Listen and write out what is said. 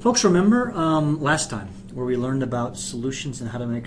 Folks, remember um, last time where we learned about solutions and how to make